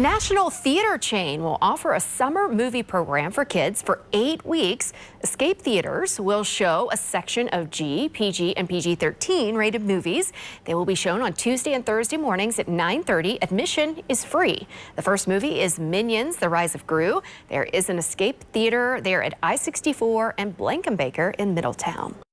National Theater chain will offer a summer movie program for kids for eight weeks. Xscape Theaters will show a section of G, PG, and PG-13 rated movies. They will be shown on Tuesday and Thursday mornings at 9.30. Admission is free. The first movie is Minions, The Rise of Gru. There is an Xscape Theater there at I-64 and Blankenbaker in Middletown.